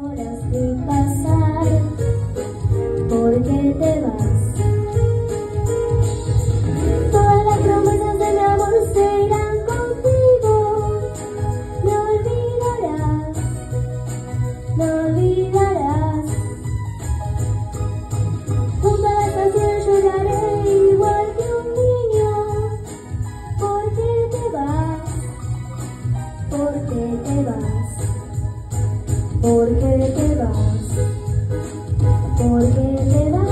horas de pasar, porque te vas. ¿Por qué te vas? ¿Por qué te vas?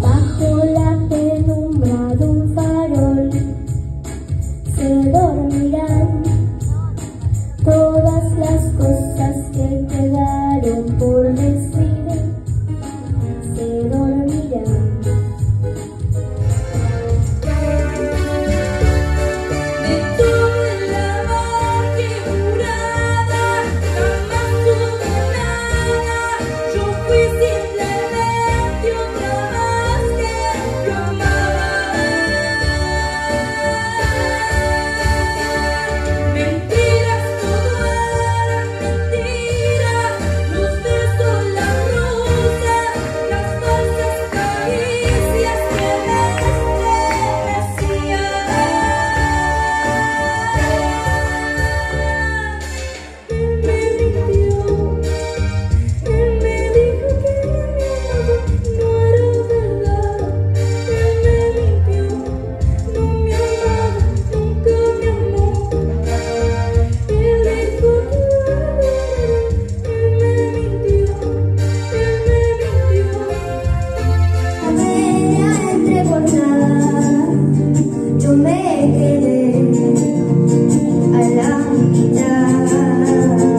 Bajo la penumbra de un farol For golden Dee da.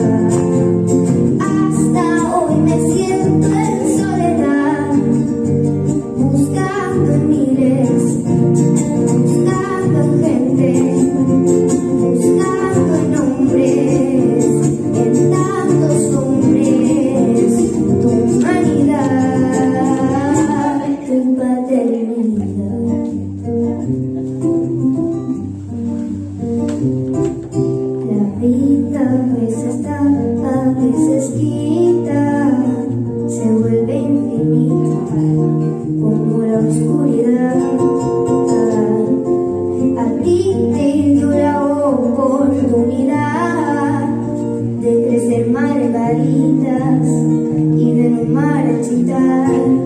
a ti te dio la oportunidad de crecer margaritas y de no marchitar.